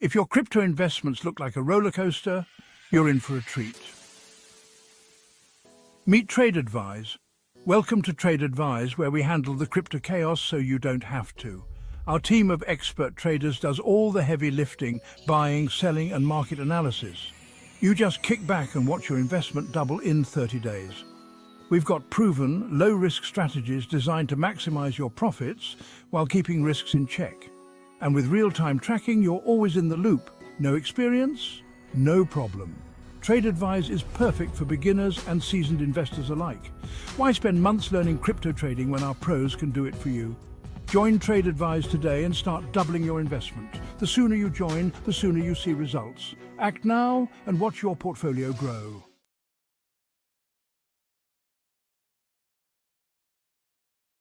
If your crypto investments look like a roller coaster, you're in for a treat. Meet Trade Advise. Welcome to Trade Advise, where we handle the crypto chaos so you don't have to. Our team of expert traders does all the heavy lifting, buying, selling, and market analysis. You just kick back and watch your investment double in 30 days. We've got proven, low-risk strategies designed to maximize your profits while keeping risks in check. And with real-time tracking, you're always in the loop. No experience? No problem. Trade Advise is perfect for beginners and seasoned investors alike. Why spend months learning crypto trading when our pros can do it for you? Join Trade Advise today and start doubling your investment. The sooner you join, the sooner you see results. Act now and watch your portfolio grow.